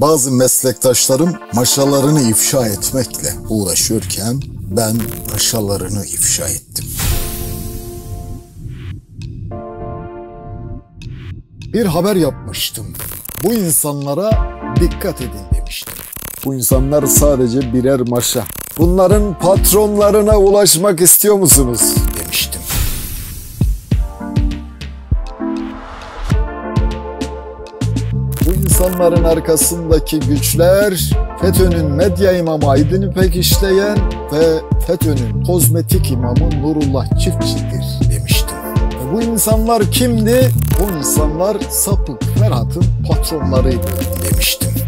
Bazı meslektaşlarım maşalarını ifşa etmekle uğraşıyorken ben paşalarını ifşa ettim. Bir haber yapmıştım. Bu insanlara dikkat edin demiştim. Bu insanlar sadece birer maşa. Bunların patronlarına ulaşmak istiyor musunuz? Bu insanların arkasındaki güçler FETÖ'nün medya imamı Aydın İpek işleyen ve FETÖ'nün kozmetik imamı Nurullah Çiftçi'dir demiştim. E bu insanlar kimdi? Bu insanlar sapık Ferhat'ın patronlarıydı demiştim.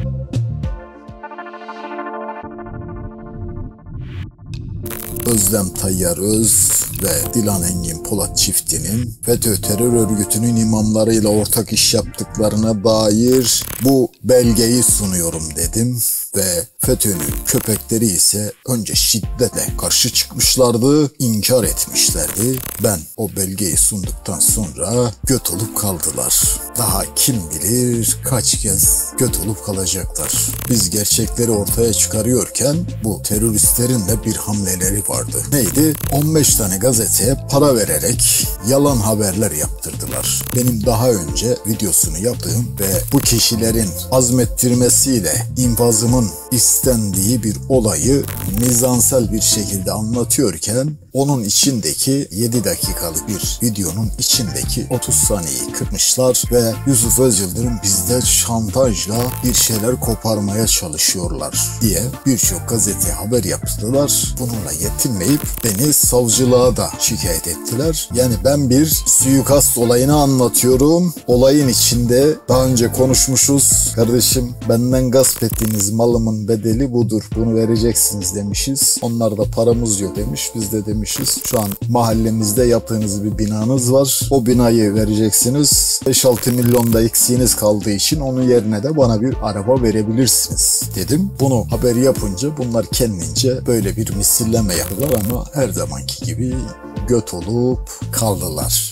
Özlem Tayyar Öz ve Dilan Engin Polat çiftinin FETÖ terör örgütünün imamlarıyla ortak iş yaptıklarına dair bu belgeyi sunuyorum dedim ve FETÖ'nün köpekleri ise önce şiddetle karşı çıkmışlardı, inkar etmişlerdi. Ben o belgeyi sunduktan sonra göt olup kaldılar. Daha kim bilir kaç kez göt olup kalacaklar. Biz gerçekleri ortaya çıkarıyorken bu teröristlerin de bir hamleleri vardı. Neydi? 15 tane gazeteye para vererek yalan haberler yaptırdılar. Benim daha önce videosunu yaptığım ve bu kişilerin azmettirmesiyle infazımın istendiği bir olayı mizansel bir şekilde anlatıyorken onun içindeki 7 dakikalık bir videonun içindeki 30 saniyeyi kırmışlar ve Yusuf Özyıldırım bizde şantajla bir şeyler koparmaya çalışıyorlar diye birçok gazete haber yaptılar. Bununla yetinmeyip beni savcılığa da şikayet ettiler. Yani ben bir suikast olayını anlatıyorum. Olayın içinde daha önce konuşmuşuz. Kardeşim benden gasp ettiğiniz malımın bedeli budur. Bunu vereceksiniz demişiz. Onlar da paramız yok demiş. Biz de demişiz. Şu an mahallemizde yaptığınız bir binanız var. O binayı vereceksiniz. 5-6 milyonda eksiğiniz kaldığı için onun yerine de bana bir araba verebilirsiniz dedim. Bunu haber yapınca bunlar kendince böyle bir misilleme yaptılar ama her zamanki gibi göt olup kaldılar.